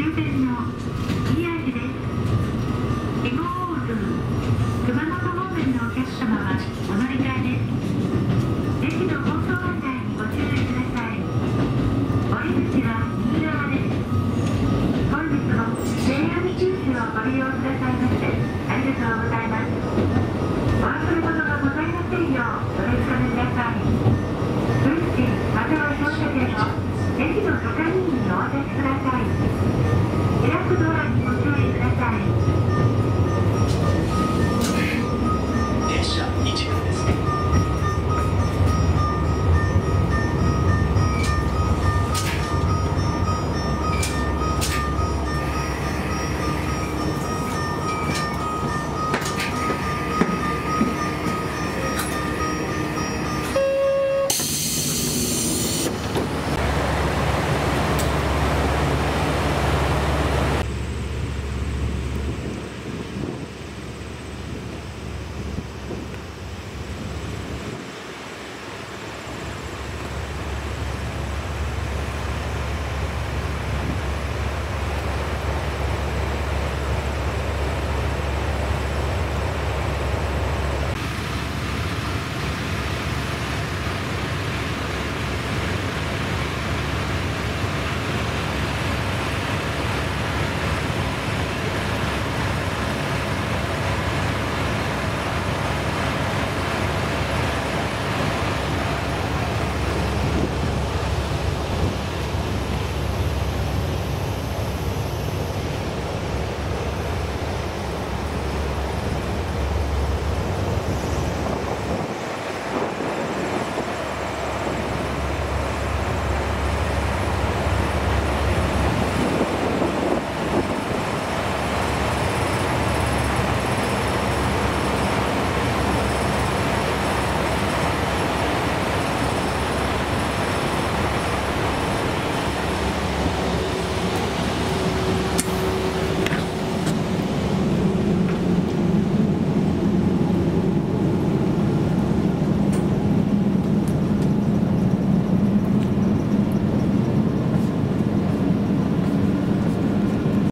終点の宮城ですエゴーズ熊本方面のお客様はお乗り換えです駅の放送案内にご注意ください降り口は右側です本日も JR 九州をご利用くださいましてありがとうございますお忘れ物がございませんようお気をつけください運賃または乗車券を駅の係員にお渡しください。